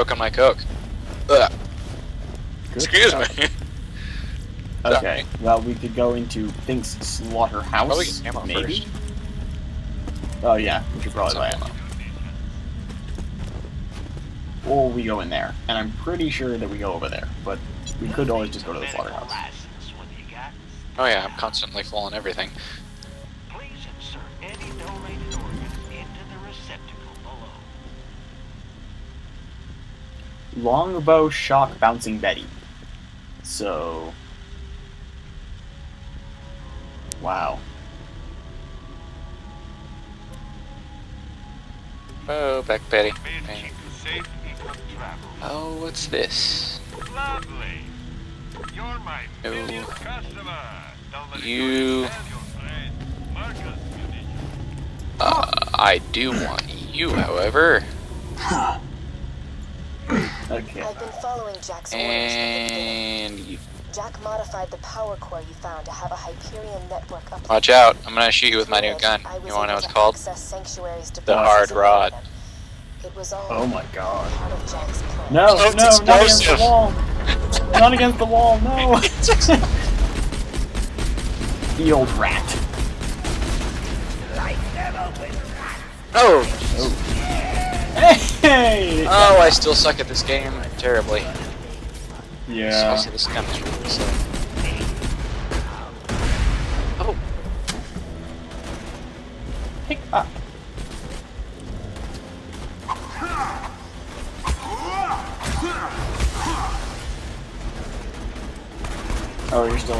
choke on my coke. Ugh. Good Excuse stuff. me. Okay, well, we could go into Think's slaughterhouse. Probably get ammo maybe? first. Oh, yeah, we should probably buy ammo. Or we go in there. And I'm pretty sure that we go over there, but we could always just go to the slaughterhouse. License when you got. Oh yeah, I'm constantly full on everything. Longbow shock bouncing Betty. So. Wow. Oh, back Betty. Bid you safe eco travel. Oh, what's this? Lovely. You're my No. customer. Don't let it You- go to tell your friend, Marcus Munition. Uh, I do want you, however. Okay. I've been following Jack's orders. And you. Jack modified the power core you found to have a Hyperion network up. Watch out, I'm gonna shoot you with my new gun. You wanna know able what it's to called? The hard rod. It was all Oh my god. part of Jack's plan. No, Oh, it's no, not against the wall. not against the wall, no. the old rat. Oh. Oh! Hey! Oh, I still suck at this game terribly. yeah. Also, this gun is really slow. Oh, Pick up. Oh, you're still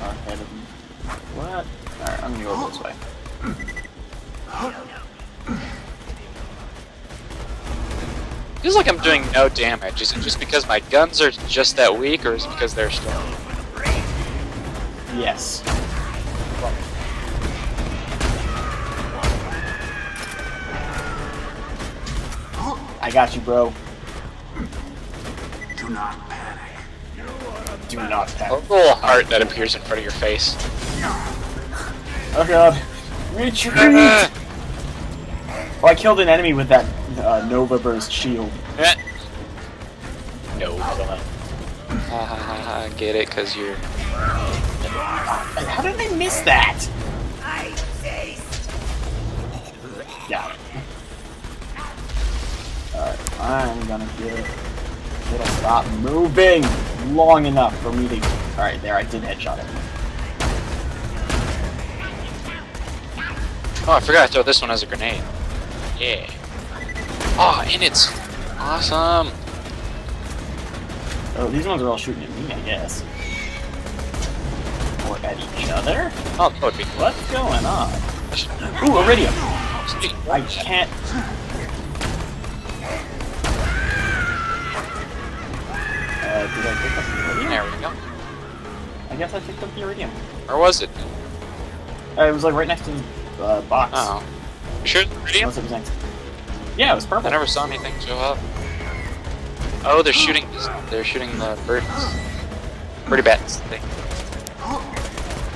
ahead of me. What? Alright, I'm gonna go this way. Feels like I'm doing no damage. Is it just because my guns are just that weak, or is it because they're strong? Yes. I got you, bro. Do not panic. Do not panic. A little heart that appears in front of your face. Oh god. Retreat! Oh, I killed an enemy with that uh, Nova Burst shield. eh. no. Ha ha ha ha. Get it? Cause you're. How did I miss that? Yeah. Alright, I'm gonna get it. It'll stop moving long enough for me to. Alright, there, I did headshot it. Oh, I forgot to throw this one as a grenade. Yeah. Oh, and it's awesome. Oh, these ones are all shooting at me, I guess. Or at each other? Oh, that would be cool. What's going on? Ooh, Iridium! I can't. Uh, did I pick up the iridium? There we go. I guess I picked up the iridium. Where was it? Uh, it was like right next to the uh, box. Oh. You sure it's iridium? Unless it was next. Yeah, it was purple. I never saw anything show up. Oh, they're shooting. They're shooting the birds. Birdie bats. Thing.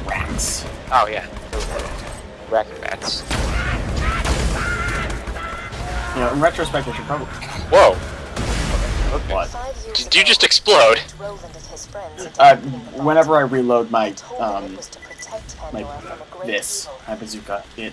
Rats. Oh yeah. Racket bats. You know, in retrospect, I should probably. Whoa! What? Did you just explode? Roland and his friends into Uh, opening the vault. whenever I reload my They told them it um my Pandora from a great this my bazooka, it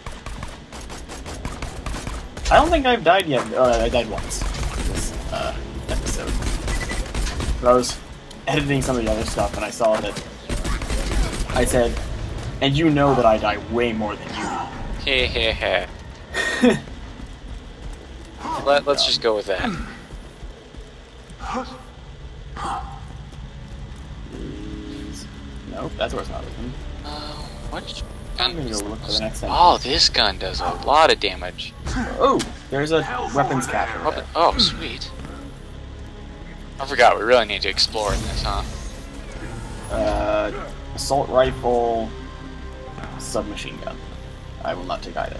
I don't think I've died yet. Oh, I died once. This uh, episode. But I was editing some of the other stuff, and I saw that. I said, and you know that I die way more than you. Heh heh heh. Let, let's just go with that. Nope, that's where it's not open. Uh, what gun gonna is look for the next thing. Oh, this gun does a lot of damage. Oh, there's a weapons. Weapon- Oh, sweet. I forgot, we really need to explore in this, huh? Uh, assault rifle, submachine gun. I will not take either.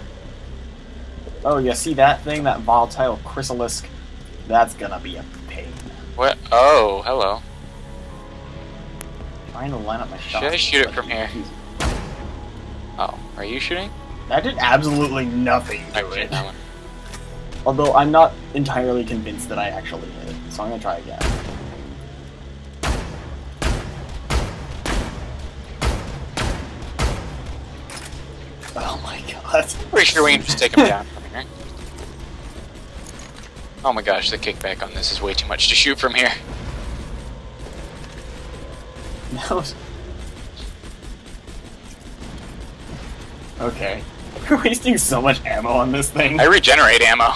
Oh, yeah, see that thing? That volatile crystalisk? That's gonna be a pain. What? Oh, hello. Trying to line up my Should. I shoot it from here? Are you shooting? That did absolutely nothing I to it. that one. Although I'm not entirely convinced that I actually hit it, so I'm gonna try again. Oh my god. Pretty sure we can just take him down from here. Oh my gosh, the kickback on this is way too much to shoot from here. No. Okay. We're wasting so much ammo on this thing. I regenerate ammo.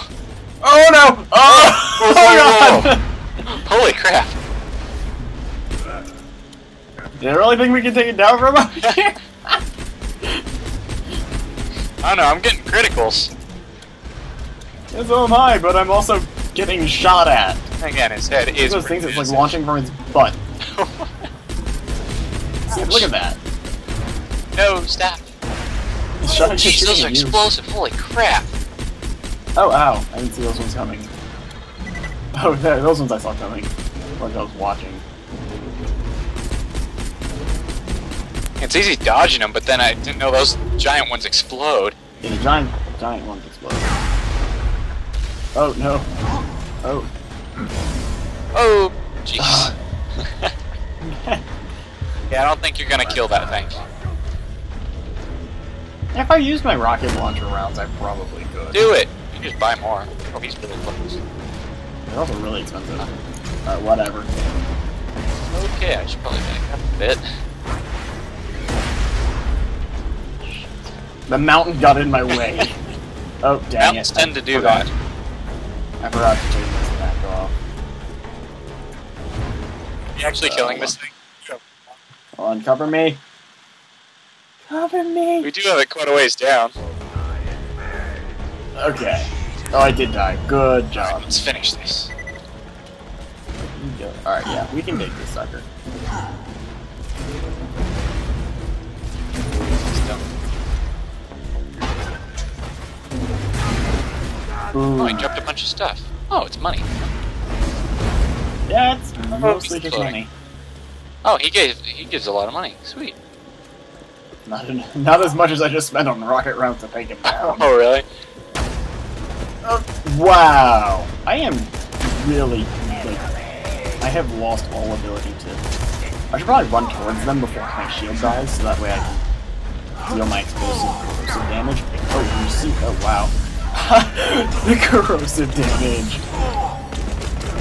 Oh no! Oh! Whoa, oh god! Holy crap. Do you really think we can take it down from up here? I don't know, I'm getting criticals. Yeah, so am I, but I'm also getting shot at. Again, his head It's is those things that's like launching from his butt. See, look at that. no, stop. At Jeez, those are you. explosive. Holy crap. Oh, ow. I didn't see those ones coming. Oh, there, those ones I saw coming. Like I was watching. It's easy dodging them, but then I didn't know those giant ones explode. Yeah, the giant, giant ones explode. Oh, no. Oh. Oh, jeez. yeah, I don't think you're gonna kill that thing. If I used my rocket launcher rounds, I probably could. Do it. You just buy more. Oh, he's really close. They're also really expensive. Uh, whatever. Okay, I should probably back up a bit. The mountain got in my way. oh, dang Mountains it. tend to do forgot. that. I forgot to take this back off. Are You actually killing this thing? On, me. Cover me. We do have it quite a ways down. Okay. Oh, I did die. Good job. Let's finish this. Alright, yeah, we can make this sucker. Oh, I dropped a bunch of stuff. Oh, it's money. Yeah, it's mostly just money. Oh, he gave he gives a lot of money. Sweet. Not, not as much as I just spent on rocket rounds to take him down. Oh, really? Uh, wow. I am really, like, I have lost all ability to... I should probably run towards them before my shield dies, so that way I can deal my explosive corrosive damage. Oh, you see? Oh, wow. the corrosive damage.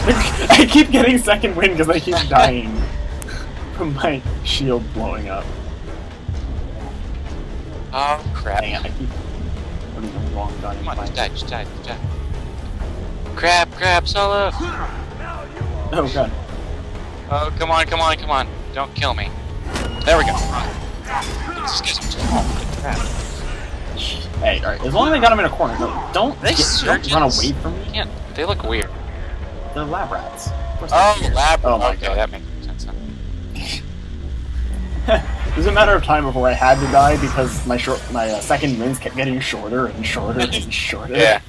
I keep getting second wind because I keep dying from my shield blowing up. Oh crap! Dang it, I keep putting the wrong gun in Come on, my... just die, just die, just die. Crap, crap, solo! Oh, god. Oh, come on, come on, come on! Don't kill me. There we go. This guy's oh, crap. Hey, alright, as long as I got him in a corner, no, don't, They get, don't run away from me. Can't. They look weird. They're lab rats. Of course they're Oh, lab. Oh my okay, god. that makes sense. Then. it was a matter of time before I had to die because my short, my uh, second wins kept getting shorter and shorter and shorter. Yeah.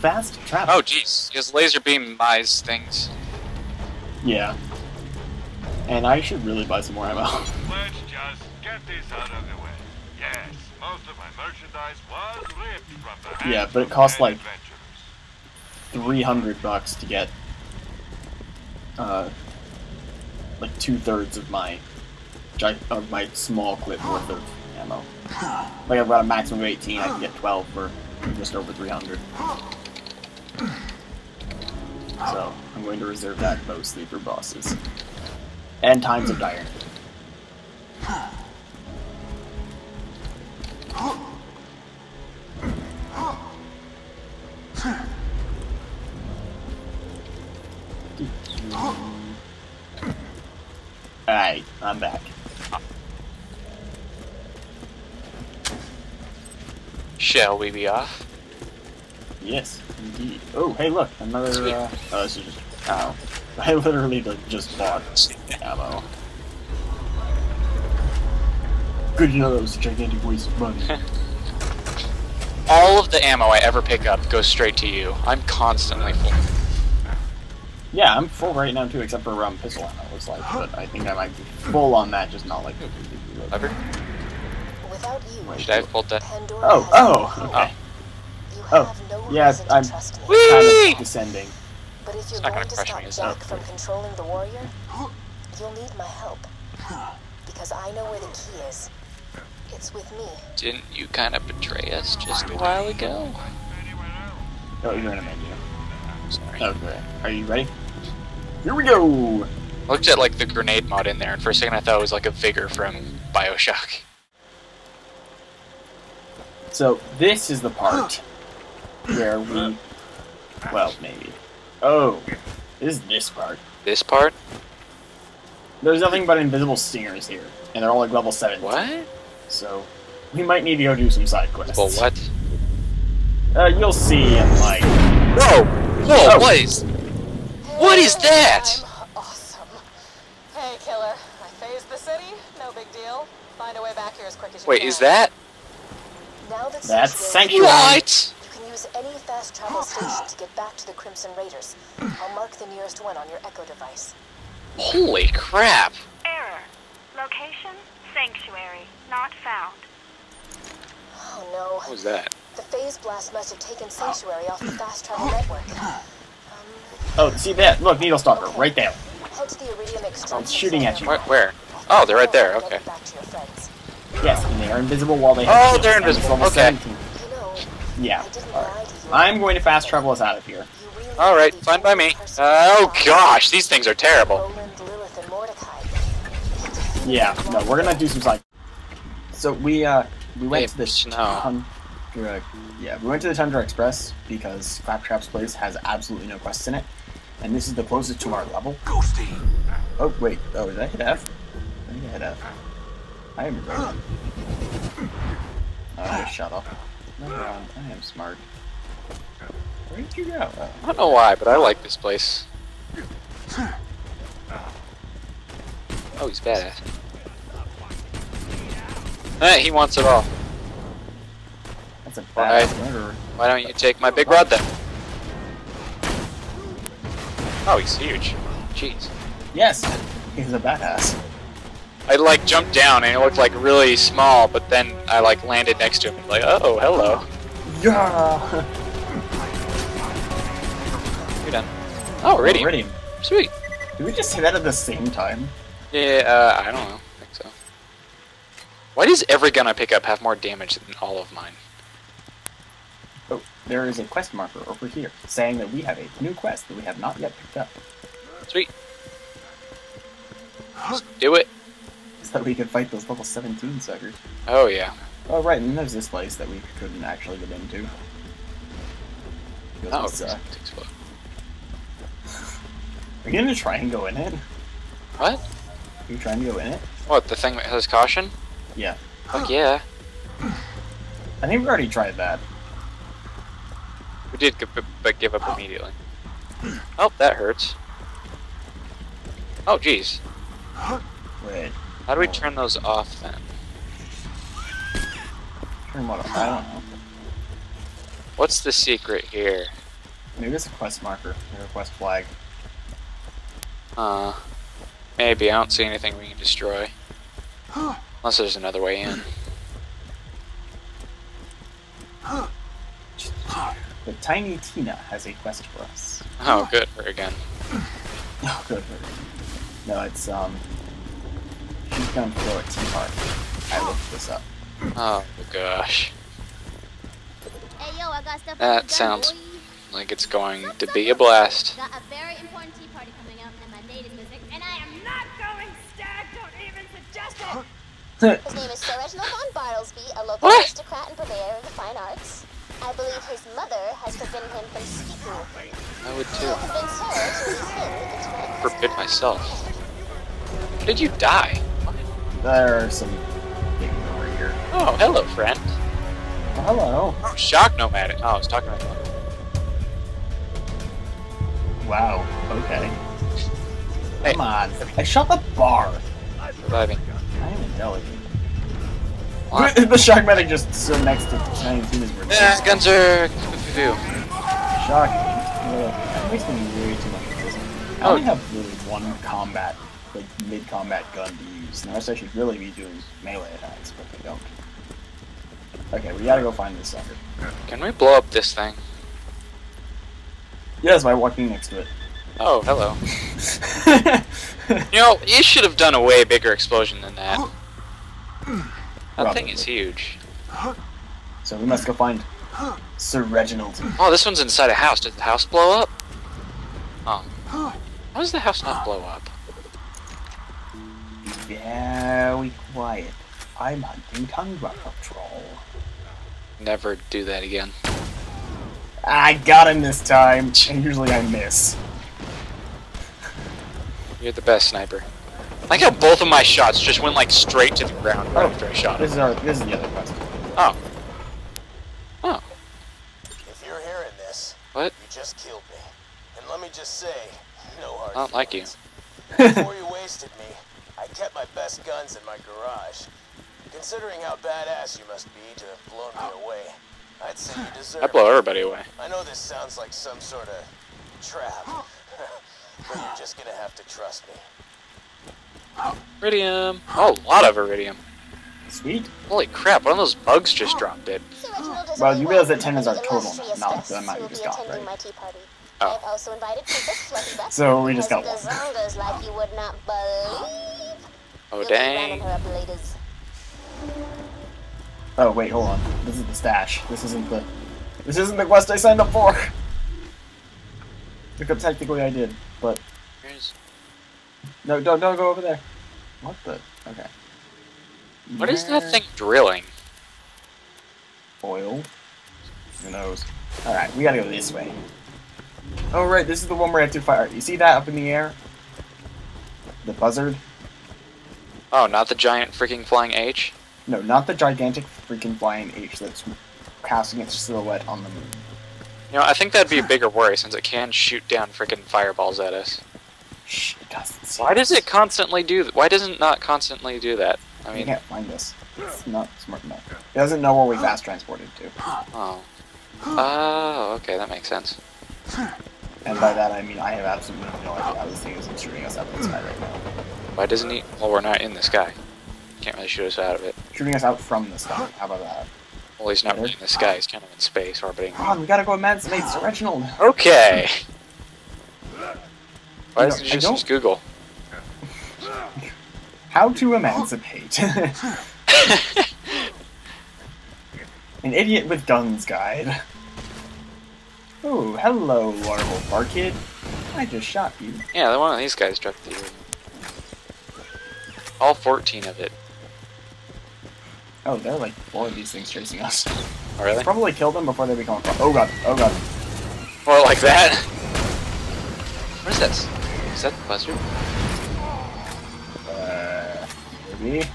Fast travel. Oh, jeez. He has laser beam eyes things. Yeah. And I should really buy some more ammo. Let's just get this out of the way. Yes, most of my merchandise was ripped from the Yeah, but it of costs, like. Three hundred bucks to get, uh, like two thirds of my, of my small clip worth of ammo. Like I've got a maximum of eighteen, I can get twelve for just over three hundred. So I'm going to reserve that mostly for bosses and times of dire. Alright, I'm back. Shall we be off? Yes, indeed. Oh, hey, look, another. Uh, oh, this is just ammo. I literally like, just bought ammo. Good to know that was a gigantic waste of money. All of the ammo I ever pick up goes straight to you. I'm constantly full. Yeah, I'm full right now too, except for um, pistol ammo. It's like, but I think I might be full on that, just not like. Lever? Without you, Should I have pulled that? Pandora Oh, oh, okay. Oh, have no yeah, I'm- trust me. Whee! Kind of descending. But if you're not going gonna to crush stop me, Jack from controlling the warrior, you'll need my help. Because I know where the key is. It's with me. Didn't you kind of betray us just a while ago? Oh, you're in a menu. Sorry. Okay. Are you ready? Here we go! I looked at like the grenade mod in there, and for a second I thought it was like a Vigor from Bioshock. So, this is the part where we. Well, maybe. Oh, this is this part. This part? There's nothing but invisible stingers here, and they're all like level 7. What? So, we might need to go do some side quests. Well, what? Uh, you'll see in like. Whoa! Whoa! Oh. What is? What is that? I'm awesome. Hey, killer. I phased the city. No big deal. Find a way back here as quick as you Wait, can. is that Now that That's Sanctuary- Sanctuary. what? You can use any fast travel station to get back to the Crimson Raiders. I'll mark the nearest one on your Echo device. Holy crap! Error. Location, sanctuary, not found. Oh no. What was that? The phase blast must have taken Sanctuary off the fast travel network. Um, Oh, see that? Look, Needle Stalker, right there. head to the Iridium extraction It's shooting at you. Where? where? Oh, they're right there. Okay. Back to your friends. Yes, and they are invisible while they Oh, have they're shields, and it's invisible, level okay. 17. Yeah. I didn't Alright. lie to you. I'm going to fast travel us out of here. All right, need fine by me. Uh, oh gosh, these things are terrible. Roland, Lilith, and Mordecai. Yeah, no, we're gonna do some side. So we uh we went Hey, to the snow. Tundra. Yeah, we went to the Tundra Express because Claptrap's place has absolutely no quests in it, and this is the closest to our level. Ghosty. Oh wait, oh did I hit F? I think I hit F. I am right. Oh, I just shut up. Never mind, I am smart. Where did you go? Oh. I don't know why, but I like this place. Oh, he's badass. Hey, he wants it all. That's a Right. murderer. Why don't you take my big rod then? Oh, he's huge. Jeez. Yes, he's a badass. I like jumped down and it looked like really small, but then I like landed next to him and like, oh, hello. Yeah. You're done. Oh, Iridium. Iridium. Sweet. Did we just say that at the same time? Yeah, uh, I don't know. I think so. Why does every gun I pick up have more damage than all of mine? There is a quest marker over here saying that we have a new quest that we have not yet picked up. Sweet. Just do it. Is that we could fight those level 17 suckers. Oh, yeah. Oh, right, and there's this place that we couldn't actually get into. Oh, it's, uh, takes what? are you gonna try and go in it? What? Are you trying to go in it? What, the thing that has caution? Yeah. Fuck yeah. I think we already tried that. We did, but give up immediately. Oh, that hurts. Oh, jeez. Wait, How do we turn those off then? turn what off? I don't know. What's the secret here? Maybe it's a quest marker, or a quest flag. Uh, maybe. I don't see anything we can destroy. Unless there's another way in. But Tiny Tina has a quest for us. Oh, good. Her again. Oh, good. her. No, it's, um... She's gonna throw a teapot. I looked this up. Oh, gosh. Hey yo, I got stuff That sounds- boy. Like it's going to be a blast. Got a very important tea party coming up, and my date is missing, and I am not going stag. Don't even suggest it. His name is Sir Reginald von Bartlesby, a local What? aristocrat and purveyor of the fine arts. I believe his mother has forbidden him from speaking with me. I would too. convince to release him with its right. Forbid myself. How did you die? There are some things over here. Oh, hello, friend. Oh, hello. Oh, shock nomad. Oh, I was talking about that. Wow. Okay. Hey. Come on. I shot the bar. Reviving. I am intelligent. What? the shark medic just stood next to Tiny Tina's room. Yeah, Gunzer. Shocking. Yeah, I'm wasting way too much of this. I Oh. only have really one combat, like mid-combat gun to use. And the rest I should really be doing melee attacks, but I don't. Okay, we gotta go find this sucker. Can we blow up this thing? Yes, by walking next to it. Oh, hello. You know, you should have done a way bigger explosion than that. That thing is huge. so we must go find Sir Reginald. Oh, this one's inside a house. Did the house blow up? Oh. How does the house not blow up? Very quiet. I'm hunting Tundra Patrol. Never do that again. I got him this time, and usually I miss. You're the best sniper. I like how both of my shots just went like straight to the ground right Oh, after I shot This him. is our. This is the other quest. Oh. Oh. If you're hearing this, What? you just killed me. And let me just say, no hard I don't like you. Before you wasted me, I kept my best guns in my garage. Considering how badass you must be to have blown me away, I'd say you deserve I blow everybody away. I know this sounds like some sort of trap, but you're just gonna have to trust me. Iridium. Oh, a lot of iridium. Sweet. Holy crap, one of those bugs just dropped it. Sir Reginald is Well, you realize that 10 is our total, illustrious not guests the amount you just be got, right? my tea party. Oh. I've also invited Princess Fluffy Butt. So we just got one. gazongas like you would not believe. Oh, You'll be rounding dang. her up later. Oh wait, hold on. This is the stash. This isn't the. This isn't the quest I signed up for. Look up technically I did, but Here's- no, don't don't go over there. What the? Okay. What is that thing drilling? Oil. Who knows? All right, we gotta go this way. Oh right, this is the one where I have to fire. You see that up in the air? The buzzard? Oh, not the giant freaking flying H? No, not the gigantic freaking flying H that's casting its silhouette on the moon. You know, I think that'd be a bigger worry since it can shoot down freaking fireballs at us. It doesn't Why does it constantly do that? Why doesn't it not constantly do that? I mean, can't find this. It's not smart enough. It doesn't know where we fast transported to. oh. Oh, okay, that makes sense. And by that I mean I have absolutely no idea how this thing is shooting us out of the sky right now. Why doesn't he? Well, we're not in the sky. Can't really shoot us out of it. Shooting us out from the sky. How about that? Well, he's not really in the sky. He's kind of in space, orbiting. Come on, we gotta go emancipate Sir Reginald. Okay. Why You doesn't know, he I just use Google? How to emancipate. An idiot with guns guide. Oh, hello, larval varkid. I just shot you. Yeah, one of these guys dropped the. All 14 of it. Oh, there are like four of these things chasing us. Oh, really? Probably kill them before they become a pro- Oh god, oh god. More like that. What is this? Is that the buzzard? Uh, maybe.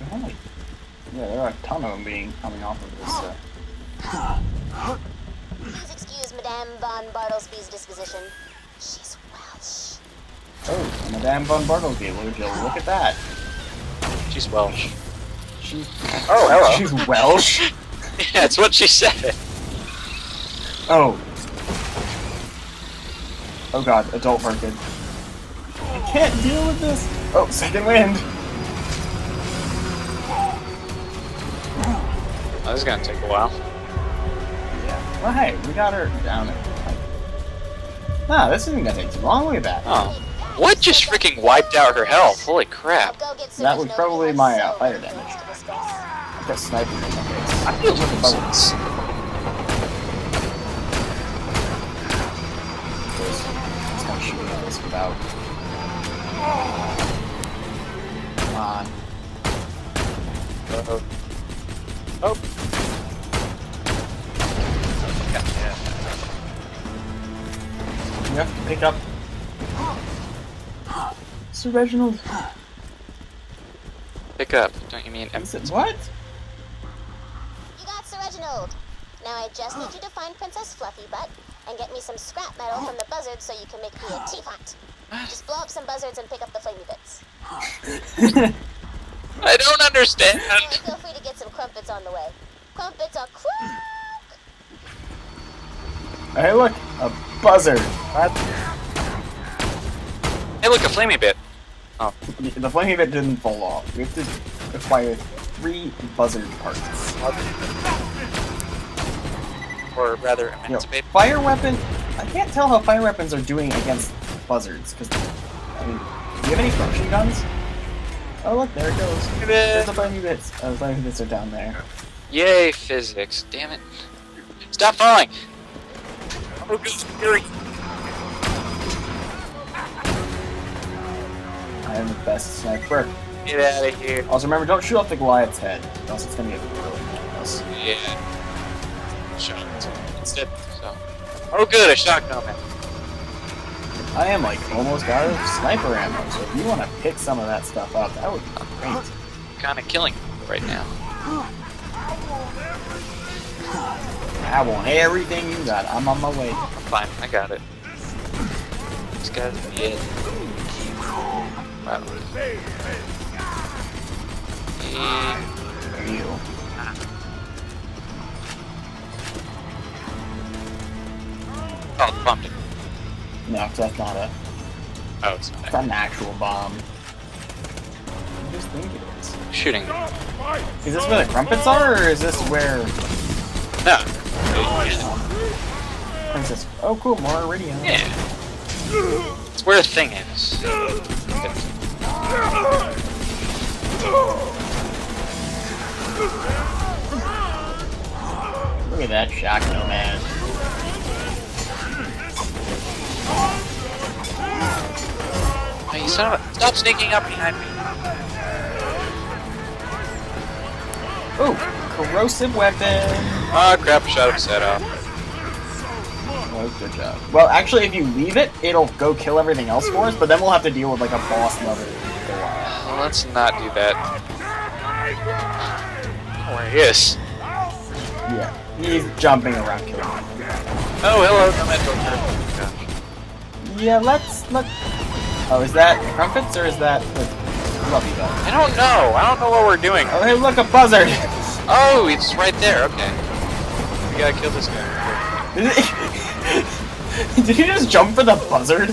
There yeah, there are a ton of them being coming off of this. Uh, Please excuse Madame von Bartlesby's disposition. She's Welsh. oh, Madame von Bartleby, Lord look at that. She's Welsh. She's Oh, hello. she's Welsh. yeah, that's what she said. Oh. Oh god, adult market. I can't deal with this. Oh, second wind. Oh, this is gonna take a while. Yeah. Well, hey, we got her down it. Ah, this isn't gonna take too long. Look at that. Oh. What just freaking wiped out her health? Holy crap. Go get Sir That was probably We my, uh, fire damage. things to discuss. I got sniping in my face. I feel nuisance. Shooting at us without. Come on. Uh-oh. Oh. You have to pick up. Sir Reginald. Pick up. Don't you mean Is what? You got Sir Reginald. Now I just need you to find Princess Fluffy Butt and get me some scrap metal from the buzzards so you can make me a teapot. Just blow up some buzzards and pick up the flamey bits. I don't understand. And feel free to get some crumpets on the way. Crumpets are crack! Hey, look, a buzzard. What? Hey, look, a flamey bit. Oh. The flaming bit didn't fall off. We have to acquire three buzzard parts. Or rather, You know, fire weapon. I can't tell how fire weapons are doing against buzzards. Because, I mean, do you have any function guns? Oh look, there it goes. There's the flaming bits. Oh, the flaming bits are down there. Yay, physics. Damn it. Stop falling! Oh, good fury. I am the best sniper. Get out of here. Also, remember, don't shoot off the Goliath's head, else it's gonna get really meaningless. Yeah. Shot instead. So. Oh, good, a shotgun man. I am like almost out of sniper ammo, so if you want to pick some of that stuff up, that would be great. Kind of killing right now. I want everything you got. I'm on my way. I'm fine. I got it. This guy's dead. Wow. You. Bumped it. No, 'cause that's not a. Oh, it's It's not an actual bomb. I just think it is. shooting. Is this where the crumpets are, or is this where No. Princess? Oh, cool, more iridium. Yeah. It's where a thing is. Look at that shock nomad. Son of a- Stop sneaking up behind me. Ooh, corrosive weapon. Oh crap, shot him set off. Oh, good job. Well, actually, if you leave it, it'll go kill everything else for us, but then we'll have to deal with like a boss level. Well, let's not do that. Oh, where he is. Yeah, he's jumping around killing. me. Oh, hello, no mental Yeah, let's let. Oh, is that crumpets or is that the fluffy belt? I don't know. I don't know what we're doing. Oh, hey, look, a buzzard! Oh, it's right there. Okay. We gotta kill this guy. Did he just jump for the buzzard?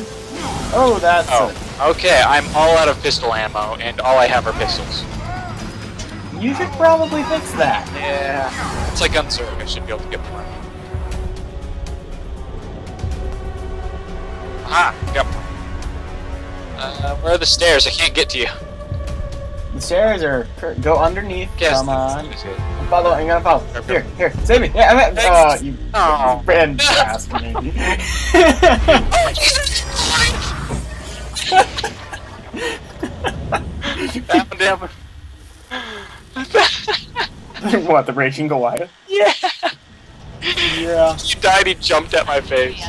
Oh, that's. Oh, okay. I'm all out of pistol ammo, and all I have are pistols. You should probably fix that. Yeah. It's like Gunzerg. I should be able to get more. Aha! Got. Uh, uh, where are the stairs? I can't get to you. The stairs are. Go underneath. Yes, Come on. that's uh, good. Follow. I'm gonna follow. Okay. Here, here, save me. Yeah, I'm. Thanks. Oh, you Oh. ran past me. Found him. what, the Raging Goliath? Yeah. Yeah. He died. He jumped at my face.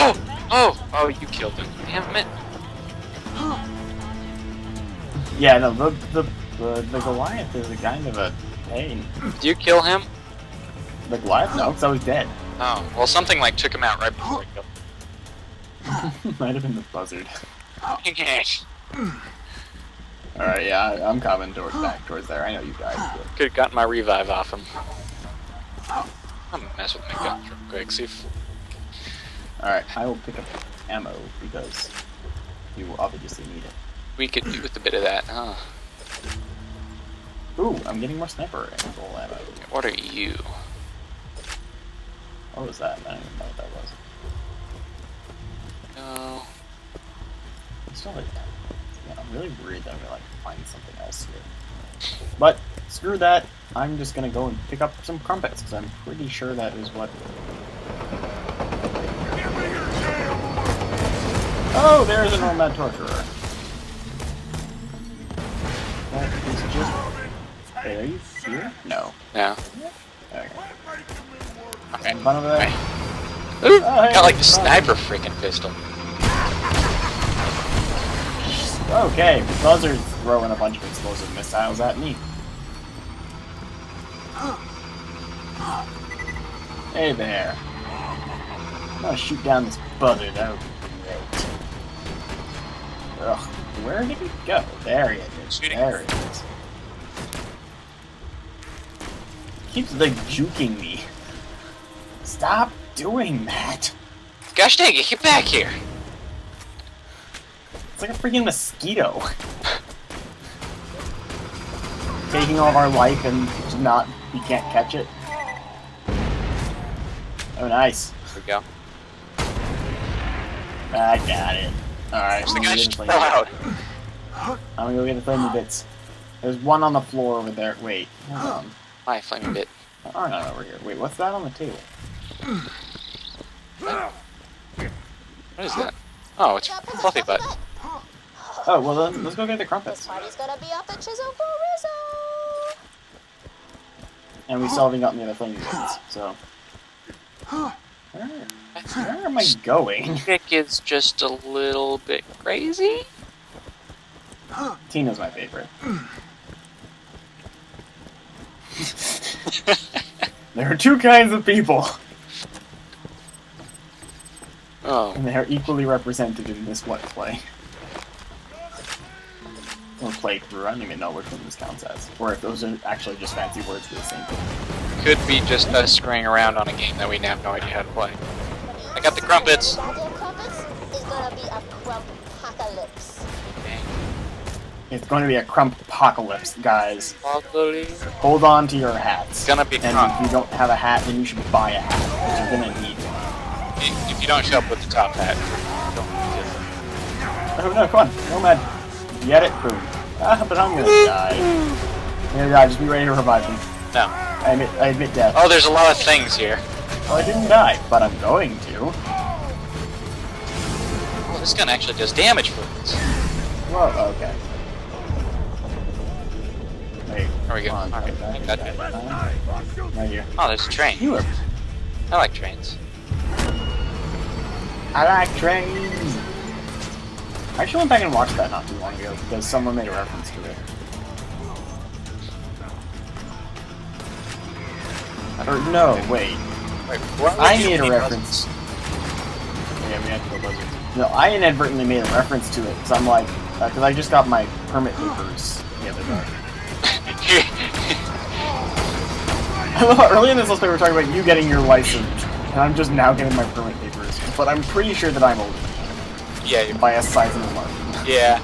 Oh, oh, oh! You killed him. Damn it. Yeah, no, the, the, the, the Goliath is a kind of a pain. Did you kill him? The Goliath? No, because I was dead. Oh, well, something like took him out right before I killed Might have been the buzzard. him. Alright, yeah, I'm coming towards back towards there. I know you guys. Could have gotten my revive off him. I'm gonna mess with my guns real quick. See if Alright, I will pick up ammo because you obviously need it. We could do with a bit of that, huh? Ooh, I'm getting more sniper rifle ammo. What are you? What was that? I don't even know what that was. No. It's still like, yeah, I'm really worried that I'm gonna like find something else here. But screw that. I'm just gonna go and pick up some crumpets because I'm pretty sure that is what. Oh, there's a nomad torturer. That is just. You here? No. No. Okay. Okay. Front of that. Ooh, Oh, hey, got like the sniper freaking pistol. Okay, Buzzard's throwing a bunch of explosive missiles at me. Hey there. I'm gonna shoot down this buzzard. That would be great. Ugh. Where did he go? There he is. Shooting. There he. Keeps like juking me. Stop doing that. Gosh dang it, get back here! It's like a freaking mosquito. Taking all of our life and just not, you can't catch it. Oh, nice. There we go. I got it. Alright, The I'm guy gonna I'm gonna go get the flaming bits. There's one on the floor over there. Wait, hold on. My flaming bit. Oh, there are none over here. Wait, what's that on the table? What is that? Oh, it's Fluffy Butt. Oh, well then, let's go get the This crumpets. party's gonna be off the chisel for Rizzo. And we still haven't gotten the other flaming bits, so. Where, where am I going? Nick is just a little bit crazy. Tina's my favorite. there are two kinds of people, Oh, and they are equally represented in this what play. Or playthrough, I don't even know which one this counts as. Or if those are actually just fancy words for the same thing. could be just us screwing around on a game that we have no idea how to play. I got the crumpets. It's going to be a crumpocalypse, guys. Probably. Hold on to your hats. It's gonna be and crump. if you don't have a hat, then you should buy a hat, because you're gonna need one. If if you don't show up with the top hat, don't need Oh no, come on, Nomad. Get it? Boom. Ah, but I'm gonna die. I'm gonna die, just be ready to revive me. No. I admit, I admit death. Oh, there's a lot of things here. Well, I didn't die, but I'm going to. Oh, this gun actually does damage for us. Well, okay. We go. on. Alright, I got it. Right here. Oh, there's a train. You are. I like trains. I like trains. I actually went back and watched that not too long ago because someone made a reference to it. Or no, wait. Wait, what I made a mean reference. Yeah, we have to go buzzards. No, I inadvertently made a reference to it because I'm like, uh, because I just got my permit papers the other day. early in this let's we were talking about you getting your license, and I'm just now getting my permit papers. But I'm pretty sure that I'm older yeah, you- by a sizable margin. yeah.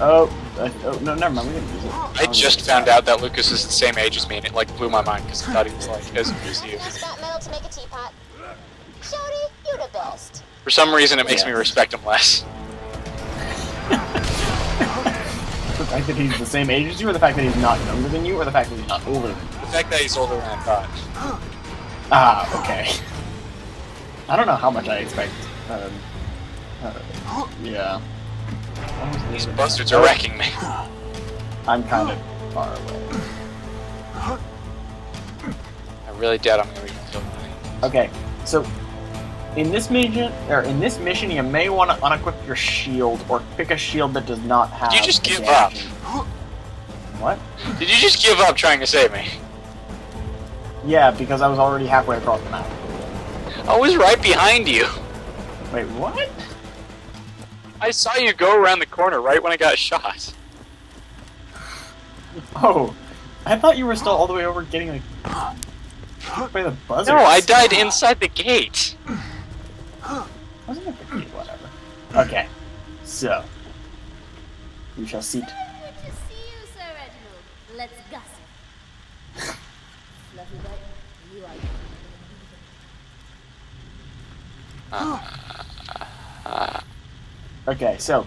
Oh, uh, oh no, never mind. We can use it. I just found out that Lucas is the same age as me, and it like blew my mind because I thought he was like as good as you. Use scrap metal to make a teapot. Shorty, you're the best. For some reason, it makes me respect him less. Fact that he's the same age as you, or the fact that he's not younger than you, or the fact that he's not older than you. The fact that he's older than I thought. Ah, okay. I don't know how much I expect. Um, uh, yeah. These buzzards are wrecking me. I'm kind of far away. I really doubt I'm gonna be killed. by Okay, so in this mission, or in this mission, you may want to unequip your shield or pick a shield that does not have. Did you just give up? What? Did you just give up trying to save me? Yeah, because I was already halfway across the map. I was right behind you. Wait, what? I saw you go around the corner right when I got shot. Oh, I thought you were still all the way over getting like by the buzzer. No, I died inside the gate. Wasn't it the key? Whatever. Okay, so we shall see. Good to see you, Sir Reginald. Let's gossip. Fluffy butt, you are. Ah. Okay, so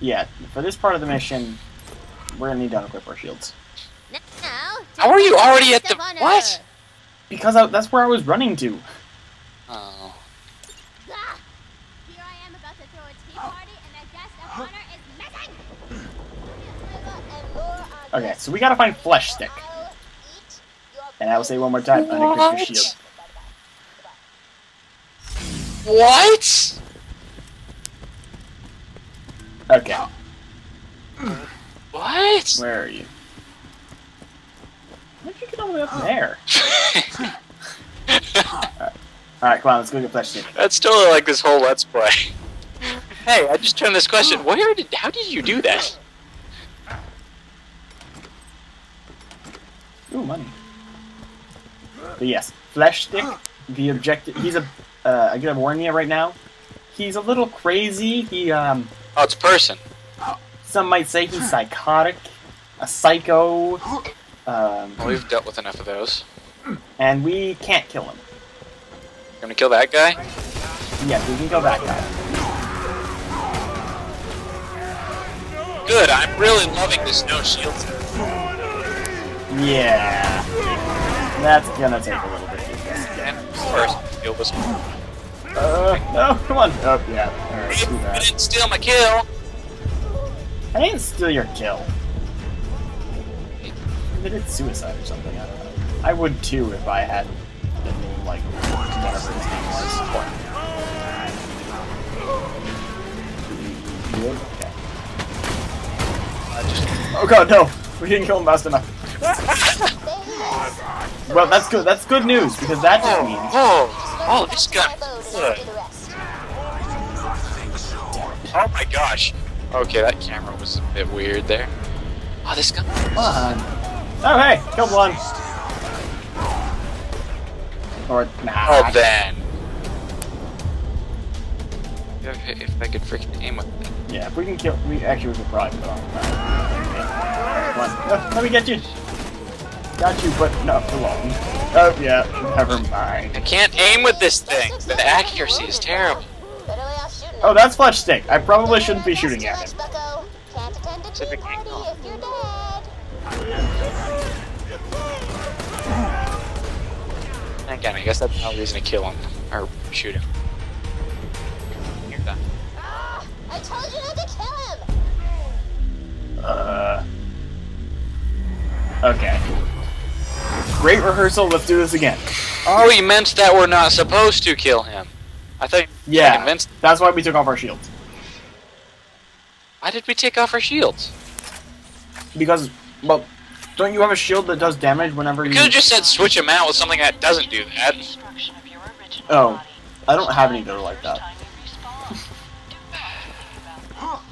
yeah, for this part of the mission, we're gonna need to unequip our shields Now, How are you already at the what? because I, that's where I was running to. Oh, Ah! Here I am about to throw a tea party, and the guest of honor is missing. And more on Okay, so we gotta find Flesh-Stick, I'll eat your and I will say one more time: unequip your What? shield. what? Okay, What? where are you? Where'd you get all the way up oh. there? Alright, come on, let's go get Flesh-Stick. That's totally like this whole let's play. hey, I just turned this question. Where did? How did you do that? Ooh, money. But yes, Flesh-Stick. The objective. He's a. Uh, I gotta warn you right now. He's a little crazy. He um. Oh, it's a person. Some might say he's psychotic, a psycho. Um, Well, we've dealt with enough of those. and we can't kill him. Gonna kill that guy? Yes, we can kill that guy. Good. I'm really loving this no shields. Yeah. That's gonna take a little bit to investigate. first, kill one. Uh, no, come on. Oh, yeah. Alright, do You didn't steal my kill. I didn't steal your kill. You committed suicide or something, I don't know. I would too if I had the name, like, whatever his name was. You good? Okay. Oh god, no! We didn't kill him fast enough. Well, that's good. That's good news, because that just means... Oh, oh, oh this gun. My boat and Good. I'll do the rest. Oh my gosh. Okay, that camera was a bit weird there. Oh, this gun. Oh, come on. Oh, hey! Killed one! Or, nah. Oh, then. If, if I could freaking aim with it. Yeah, if we can kill, we actually we could probably put on. Come on, let me get you. Got you, but not for long. Oh yeah, never mind. I can't aim with this thing. The accuracy is terrible. Better lay off shooting Oh, that's Flesh-Stick. I probably shouldn't be shooting at him. Bucko. Can't attend a tea Pacific party Eagle. if you're dead. Again, I guess that's no reason to kill him or shoot him. You're done. Ah, I told you not to kill him. Uh. Okay. Great rehearsal. Let's do this again. Oh, you meant that we're not supposed to kill him. I thought. Yeah, Convinced. that's why we took off our shields Why did we take off our shields? because, well, don't you have a shield that does damage whenever We you? could have just said switch him out with something that doesn't do that. Oh, I don't have any that are like that.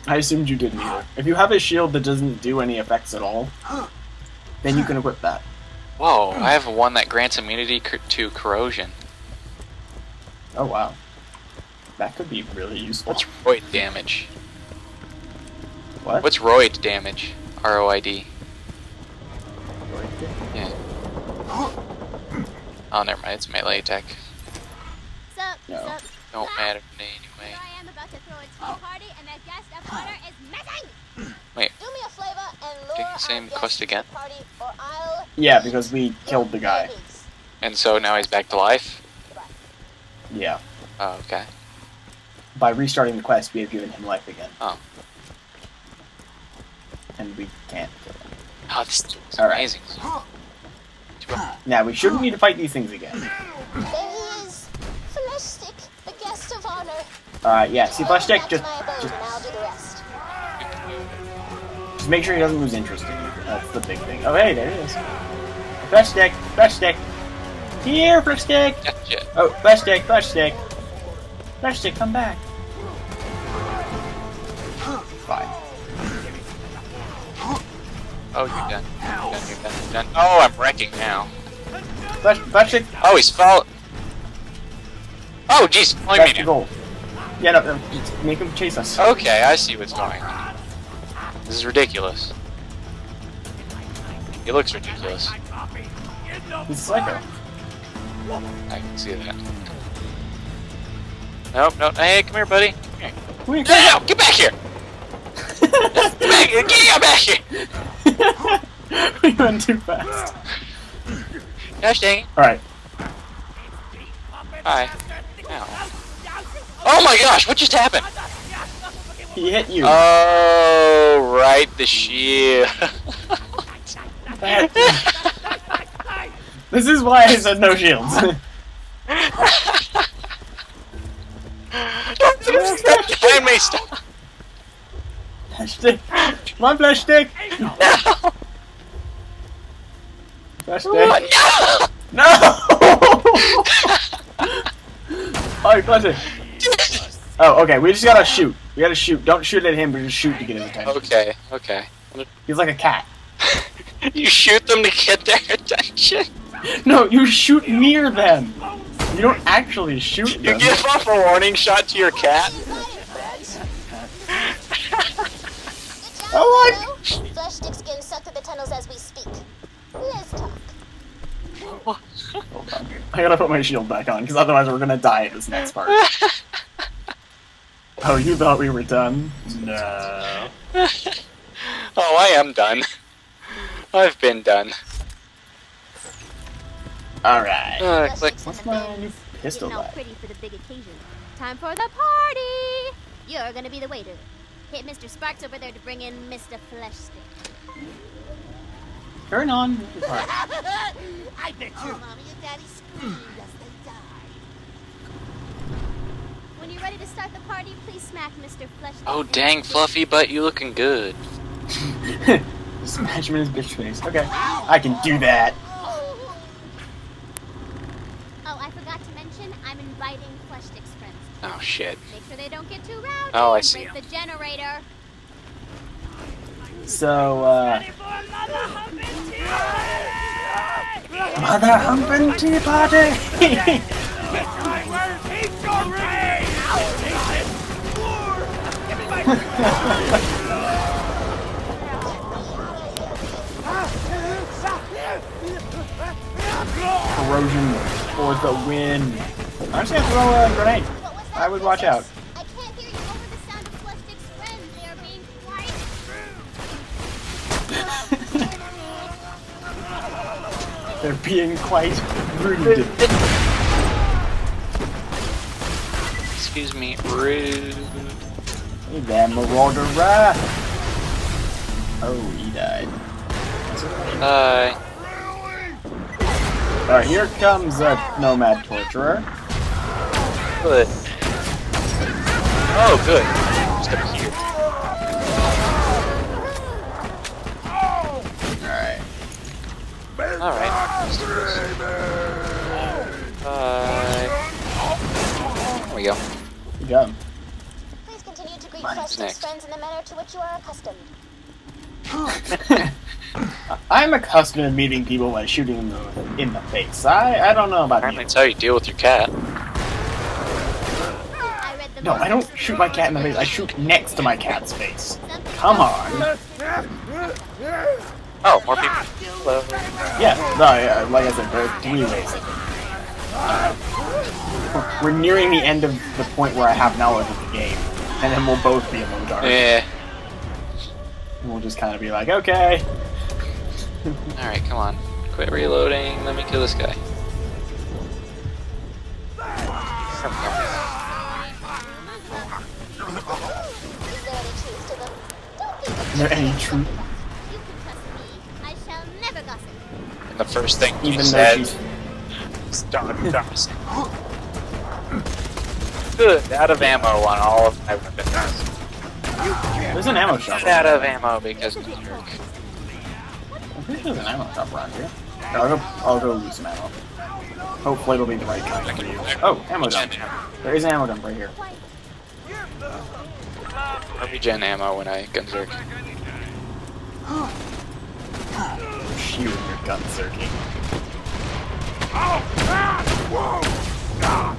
I assumed you didn't either. If you have a shield that doesn't do any effects at all, then you can equip that. Whoa, I have one that grants immunity cor- to corrosion. Oh wow. That could be really useful. What's roid damage? What? What's roid damage? R O I D. Yeah. Oh, never mind. It's melee attack. Sup, No. sup. Don't matter to me Here anyway. I am about to throw a tea party, and the guest of honor is missing! Do me a favor and lure Take our the same quest again? Party, or I'll Yeah, because we killed the guy. And so now he's back to life? Yeah. Oh, okay. By restarting the quest, we have given him life again. Oh. And we can't kill him. Oh, this is Alright. amazing. Now, we shouldn't need to fight these things again. There he is. Flesh the guest of honor. Alright, yeah, see, Flesh-Stick, Back just, to my abode just, just make sure he doesn't lose interest in you. That's the big thing. Oh, hey, there he is. Flesh-Stick, Flesh Stick. Here, Flesh-Stick. Gotcha. Oh, Flesh-Stick, Flesh Stick. Flesh-Stick, come back. Fine. Oh, you're done. You're done, you're done, you're done. Oh, I'm wrecking now. Flesh-Stick, Oh, he's fall. Oh, jeez, that's me now. goal. Yeah, no, make him chase us. Okay, I see what's going on. This is ridiculous. He looks ridiculous. He's psycho. I can see that. Nope, no. Hey, come here, buddy. Come here. Here, No, get back here! Get back here! Get back here! we went too fast. Gosh dang it. Alright. Hi. Ow. Oh my gosh, what just happened? He hit you. Oh, right, the shield. this is why I said no shields. Behind me, stop. Flesh-Stick. Come on, Flesh-Stick. No. Flesh-Stick. No. No! Oh, Fletcher. Oh, okay. We just gotta shoot. We gotta shoot. Don't shoot at him, but just shoot to get his attention. Okay, okay. He's like a cat. you shoot them to get their attention. No, you shoot near them. You don't actually shoot You them. give off a warning shot to your cat. Oh, Flesh-Stick's getting sucked through the tunnels as we speak. Let's talk. I gotta put my shield back on, because otherwise we're gonna die at this next part. Oh, you thought we were done? No. Oh, I am done. I've been done. Alright. Uh, click. sticks What's my things. pistol Getting all back? pretty for the big occasion. Time for the party! You're gonna be the waiter. Hit Mr. Sparks over there to bring in Mr. Flesh-Stick. Turn on. I bet your mommy and daddy screamed as they died. When you're ready to start the party, please smack Mr. Flesh-Stick. Oh, dang, Fluffy butt, you looking good. Smash him in his bitch face. Okay. I can do that. Oh, I forgot to mention, I'm inviting Flesh-Stick's friends. Oh, shit. Make sure they don't get too rowdy Oh, I see with 'em. the generator. So, uh. Mother humping tea party! Corrosion for the win. I'm just gonna throw a grenade. What was that? I would watch out. I can't hear you over the sound of Flesh-Stick's friends. They are being quite They're being quite rude. Excuse me, rude. Hey there, Marauder Rat. Oh, he died. Bye. Alright, uh, here comes a Nomad Torturer. Good. Oh, good. To greet Mine's Flesh sticks next. friends in the manner to which you are accustomed. I'm accustomed to meeting people by shooting them in the, face. I, I don't know about Apparently you. it's how you deal with your cat. I read the No, I don't shoot my cat in the face. I shoot next to my cat's face. Come on. Oh, more people. Hello. Yeah, no, yeah, like I said, there are three ways. Uh, we're nearing the end of the point where I have knowledge of the game, and then we'll both be a Modar. Yeah. We'll just kind of be like, okay. Alright, come on. Quit reloading. Let me kill this guy. There we go. Is there any truth to them? Don't be Is there any truth? You can trust me. I shall never gossip. And the first thing he Even though said she's was Don Dawson. Good. Out of ammo on all of my weapons. There's an ammo shop. Out of ammo because of the jerk. I'm pretty sure there's an ammo shop around here. I'll go, I'll go lose some ammo. Hopefully it'll be the right kind for you. Oh, ammo dump. There is an ammo dump right here. I regen ammo when I gunzerk. You and your gun zerking. Oh, ah! Ah!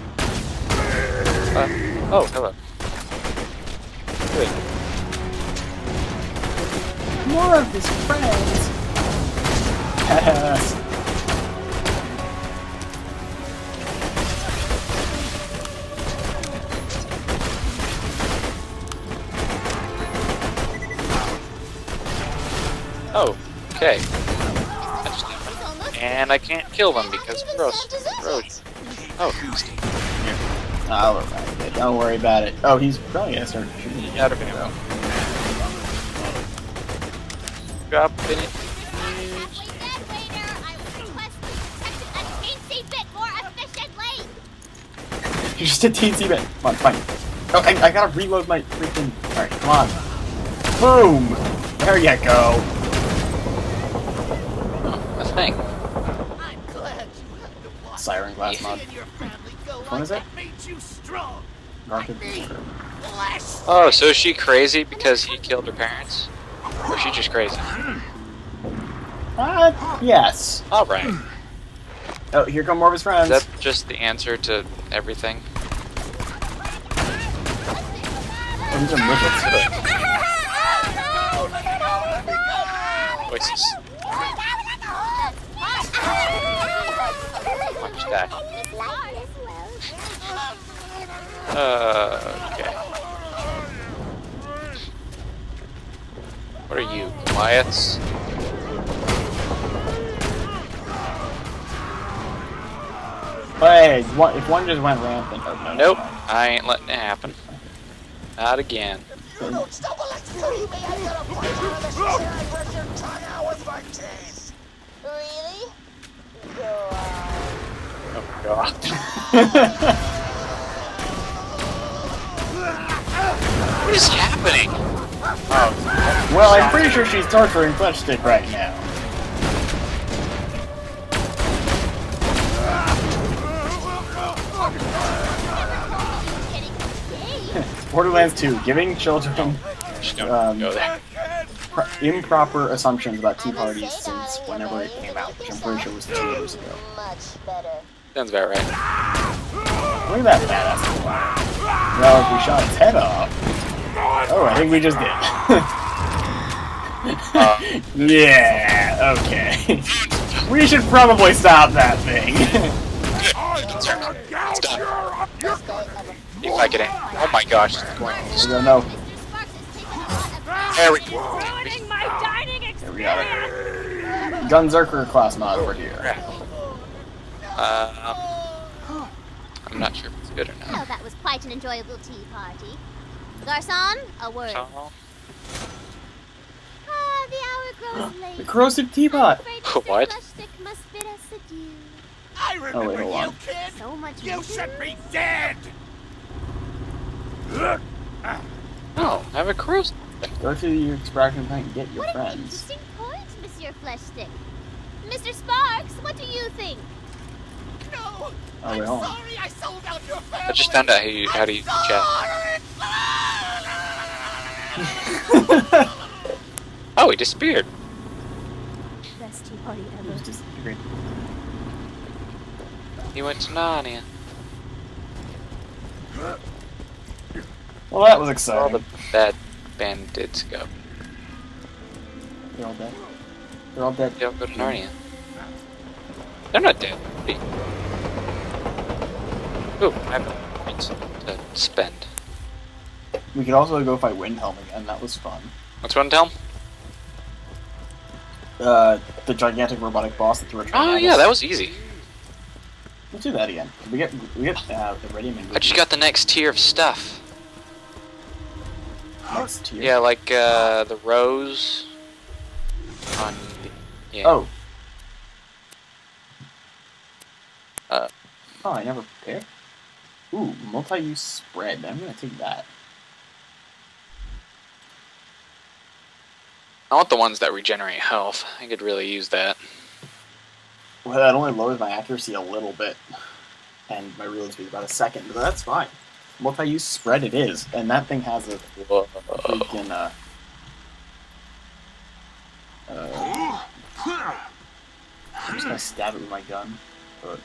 Uh, oh, hello. Good. More of his friends. Yes. Oh, okay. And I can't kill them because Even gross. Gross. it. Oh, I'll revive it. Don't worry about it. Oh, he's probably gonna start shooting out of ammo. Drop in it. halfway dead, waiter. I would request you protect it a teensy bit more efficiently. You're just a teensy bit. Come on, fine. Oh, I, I gotta reload my freaking. Alright, come on. Boom! There you go. A thing. I'm glad you had to watch Siren class mod. you and your family go one is it? Made you strong. Garfield Beaver. Less. Oh, so is she crazy because he killed her parents? Or is she just crazy? Uh, yes. Alright. Oh, here come more of his friends. Is that just the answer to everything? Oh, these are. Voices. Watch that. Uh, okay. What are you, Goliaths? Hey, if one just went rampant. Oh, no, Nope, I ain't letting it happen. Not again. You don't what is happening? Well, I'm pretty sure she's torturing Flesh-Stick right now. Borderlands 2, giving children Um, go there. pro- improper assumptions about Tea Parties since whenever it came out, which I'm pretty sure was two years ago. Sounds about right. Look at that badass. Well, if we shot its head off. Oh, I think we just did. Uh, yeah, okay. we should probably stop that thing. it's done. If I get in. Oh my gosh. it's going- we go, no. There we go. Ruining There we got it. Gunzerker class mod over here. Uh, I'm not sure if it's good or Well, not. that was quite an enjoyable tea party. Garçon, a word. So, Ah, the hour grows late. The corrosive teapot. I'm afraid Mr. What? Flesh-Stick must bid us adieu. I remember Oh, wait, hold you, on. kid. So much You wisdom. should be dead. oh, I have a cruise. Go to your extraction point and get your What an friends. interesting point, Monsieur Flesh-Stick. Mr. Sparks, what do you think? No. Oh, I'm wait, sorry I sold out your family. I just found out how, you, how to use the chat. Oh, he disappeared. Best tea party ever. Just agree. He went to Narnia. Well, that was Where all the bad bandits go. They're all dead. They're all dead. They all go to Narnia. They're not dead. They- Ooh, I have points to spend. We could also go fight Wilhelm again. That was fun. What's tell? Uh, the gigantic robotic boss that threw a Oh yeah, that was easy. Let's do that again. We get we get uh, the ready I just got the next tier of stuff. next tier. Yeah, like uh, the rose. On the, yeah. Oh. Uh. Oh, I never picked. Ooh, multi-use spread. I'm gonna take that. I want the ones that regenerate health. I could really use that. Well, that only lowers my accuracy a little bit, and my reload speed about a second, but that's fine. Multi-use spread it is, and that thing has a Whoa. freaking uh. uh I'm just gonna stab it with my gun. But,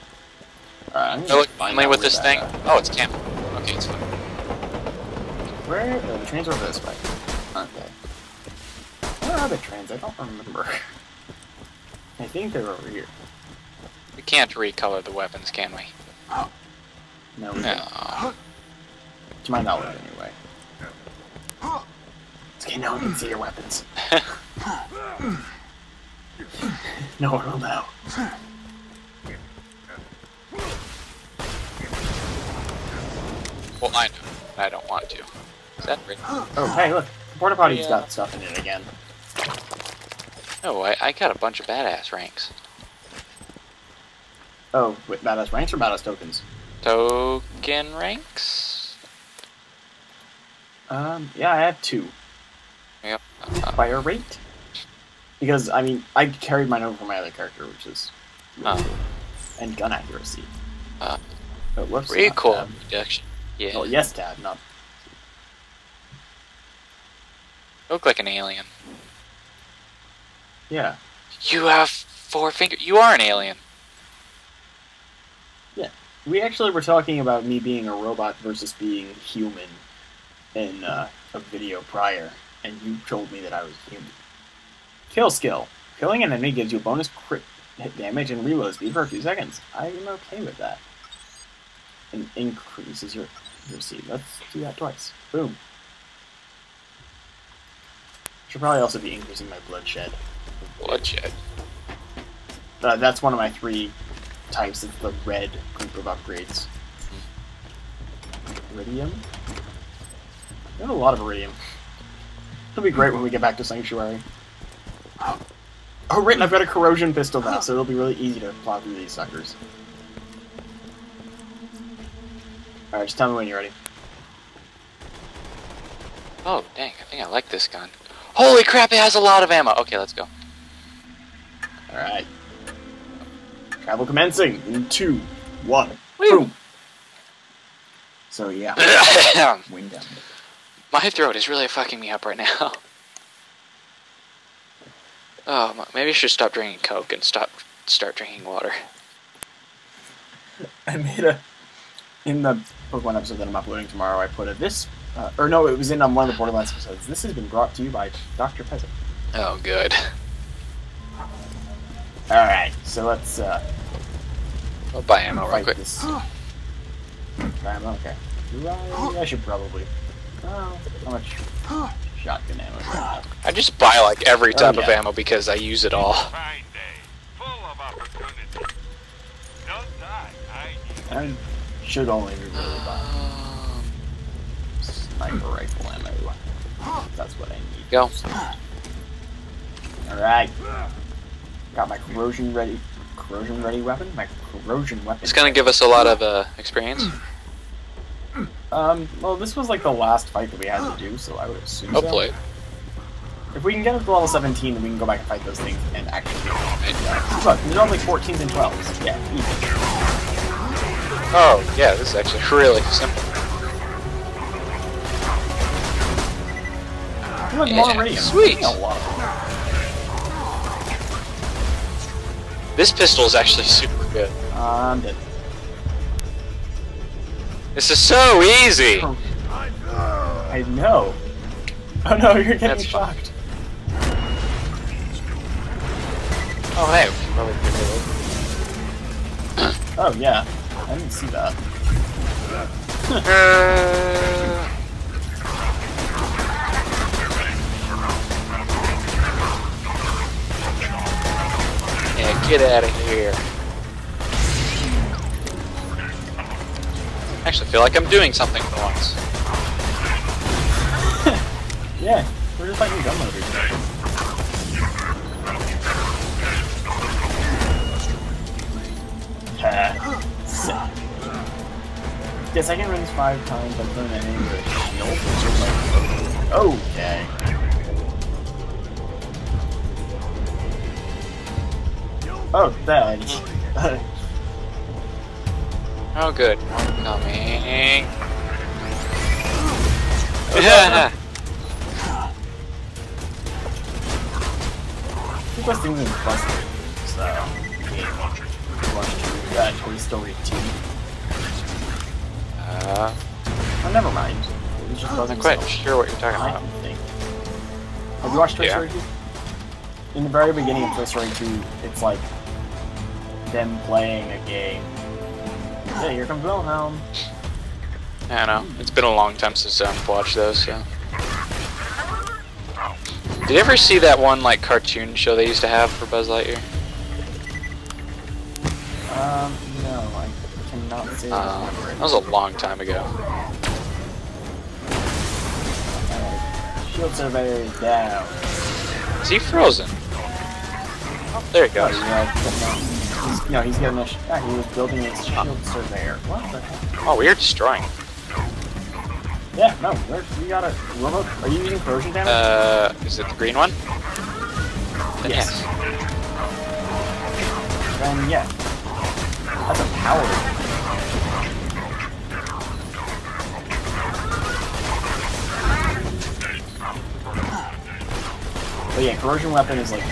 Alright, I'm gonna look finally with this thing. Oh, it's camp. Okay, it's fine. Where uh, the trains are over this way? Okay. Are the trains? I don't remember. I think they're over here. We can't recolor the weapons, can we? No, we. No. To my knowledge, anyway. It's okay, no one can see your weapons. no one will know. Well, I know. I don't want to. Is that right? Oh, hey, look. The porta potty's Yeah. got stuff in it again. No, I, I got a bunch of badass ranks. Oh, wait, badass ranks or badass tokens? Token ranks? Um, yeah, I have two. Yep. Uh, Fire rate? Because, I mean, I carried mine over from my other character, which is really Oh. good. And gun accuracy. Uh. Oh, whoops. Recoil tab. reduction. Yeah. Oh, yes, Dad, not. Look like an alien. Yeah. You have four fingers. You are an alien. Yeah. We actually were talking about me being a robot versus being human in uh, a video prior, and you told me that I was human. Kill skill. Killing an enemy gives you a bonus crit hit damage and reload speed for a few seconds. I am okay with that. And increases your your speed. Let's do that twice. Boom. Should probably also be increasing my bloodshed. Bloodshed. Uh, that's one of my three types of the red group of upgrades. Iridium? Have a lot of iridium. It'll be great when we get back to Sanctuary. Oh, right, and I've got a corrosion pistol now, so it'll be really easy to plow through these suckers. Alright, just tell me when you're ready. Oh, dang. I think I like this gun. Holy crap, it has a lot of ammo. Okay, let's go. Alright. Travel commencing in two, one, Woo. boom. So, yeah. Wind down. My throat is really fucking me up right now. Oh, maybe I should stop drinking Coke and stop start drinking water. I made a in the Pokemon episode that I'm uploading tomorrow. I put a this, uh, or no, it was in um, one of the Borderlands episodes. This has been brought to you by Doctor Peasant. Oh, good. All right, so let's uh, I'll buy ammo real quick. this. Try ammo, okay. Do I, I should probably. Oh, how much shotgun ammo do I have? I just buy like every Oh, type of ammo because I use it all. Fine day. Full of opportunity. Don't die. I should only really buy Um, sniper rifle ammo. That's what I need. Go. All right. Got my corrosion ready. Corrosion ready weapon. My corrosion weapon. It's gonna give us a lot of uh, experience. Um, well, this was like the last fight that we had to do, so I would assume. so. Hopefully. If we can get up to level 17, then we can go back and fight those things and actually get them. Look, there's only 14s and 12s. Yeah, easy. Oh, yeah, this is actually really simple. Like Yeah, more sweet. This pistol is actually super good. I'm dead. This is so easy. I know. Oh no, you're getting That's shocked. Oh, hey, we probably get Oh yeah, I didn't see that. Uh, get out of here. I actually feel like I'm doing something for once. Yeah, we're just fighting gunloaders. Ha, sick. Yes, I can run this five times by putting an enemy with a shield, which is oh. okay. Oh, that. Oh, good. One coming. Yeah. Keep us things in clusters, so. To do that Toy Story 2? Uh, Oh, never mind. It was just I'm not quite sure what you're talking about. Have you watched Toy Yeah. Story 2? In the very beginning of Toy Story 2, it's like them playing a game. Yeah, here comes Wilhelm. I know. It's been a long time since I've watched those, so. Did you ever see that one like cartoon show they used to have for Buzz Lightyear? Um, no, I cannot say that Uh, that was a long time ago. Alright, Shield Surveyor is down. Is he frozen? Oh, there he Oh, goes. yeah, he's, no, he's getting a. Yeah, he was building his shield surveyor. What the heck? Oh, we're destroying. Yeah, no, we got a remote. Are you using corrosion damage? Uh, is it the green one? Then yes. yes. Then yeah, that's a power. But yeah, corrosion weapon is like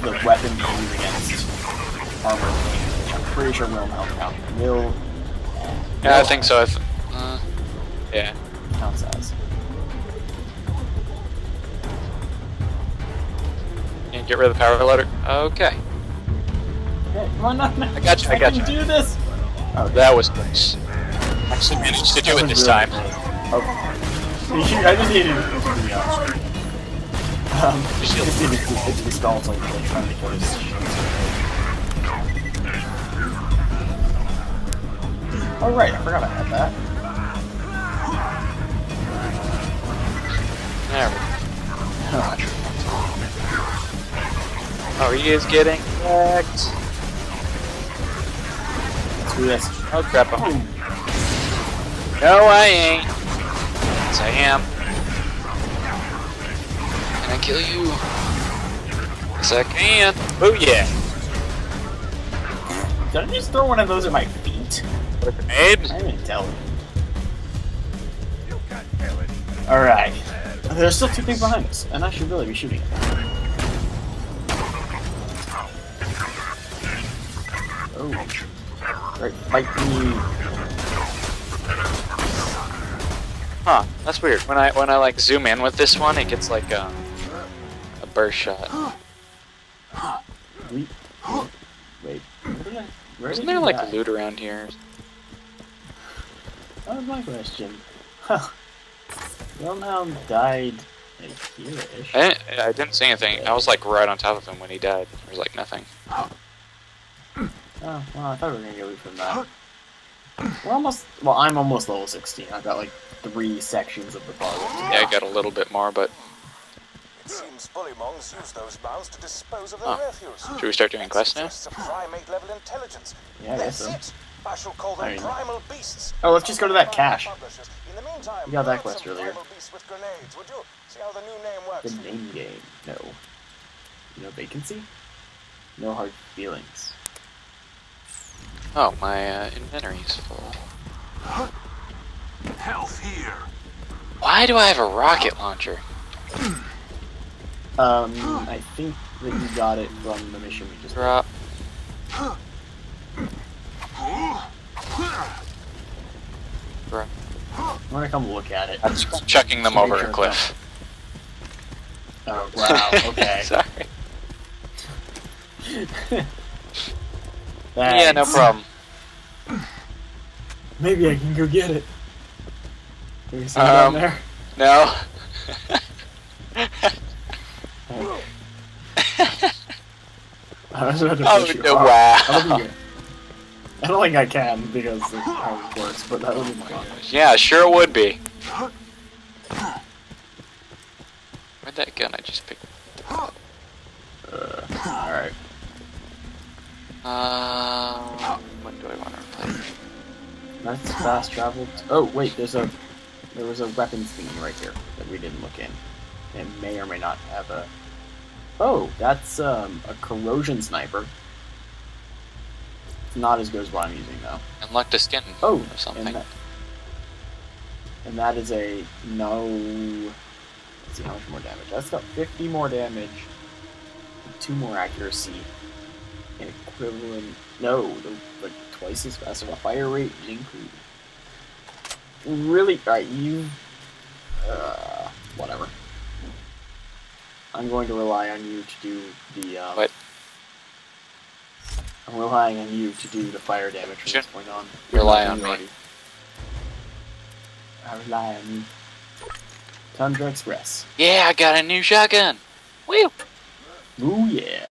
the weapon you use against armor pretty sure Wilhelm count will Yeah, I think so. I th- uh, yeah. counts as. Can't get rid of the power loader. Okay. Okay, come on, no, no. I got you, I got can you. do this. Oh, That was close. Actually managed to do it this time. Okay. I just needed to be honest. Um, I just needed to get to the stall so trying to kill Oh right, I forgot I had that. There we go. Oh, he is getting wrecked. Let's do this. Oh crap. I'm- No, I ain't. Yes, I am. Can I kill you? Yes, I can. Oh yeah. Did I just throw one of those at my feet? What. I didn't tell you. Alright. There's still two things behind us, and I should really be shooting. Oh. Right, fight me. Huh, that's weird. When I when I like zoom in with this one, it gets like a, a burst shot. Wait. Where did I... Where Isn't there like loot around here? That was my question. Huh. Wilhelm died like here-ish. I didn't, I didn't see anything. I was like right on top of him when he died. There was like nothing. Oh, well, I thought we were gonna get loot from that. We're almost. Well, I'm almost level 16. I've got like three sections of the bar. Yeah, I got a little bit more, but It seems Bullymongs use those mounds to dispose of their Huh. refuse. should we start doing That quests now? a primate level intelligence. Yeah, I guess so. It. I shall call them I mean- primal beasts. Oh, let's just go to that Find cache. publishers. In the meantime, We got that quest earlier. with grenades, would you? See how the new name works. The name game. No. No vacancy? No hard feelings. oh, my uh, inventory's full. Health here. Why do I have a rocket launcher? Um, I think that you got it from the mission we just did. Drop. Drop. I'm gonna come look at it. I'm just chucking them over a cliff. Oh, wow, okay. Sorry. Yeah, no problem. Maybe I can go get it. Can you see it down Um, there? No. I was about to Oh, no, wow. I don't, think I, I don't think I can because of how it works, but that would be fun. Yeah, sure it would be. Where'd that gun I just picked? Uh, Alright. Um, what do I want to replace? That's fast travel. oh, wait, there's a. There was a weapons thingy right here that we didn't look in. It may or may not have a. Oh, that's um, a corrosion sniper. It's not as good as what I'm using though. Unlocked a skin Oh, or something. And that, and that is a no. Let's see how much more damage. That's got 50 more damage, two more accuracy, and equivalent. No, the, like twice as fast of a fire rate increase. Really? Alright, you. Uh, whatever. I'm going to rely on you to do the. Um, What? I'm relying on you to do the fire damage from Sure. this point on. Rely on me. I rely on you. Tundra Express. Yeah, I got a new shotgun. Woo! Ooh yeah.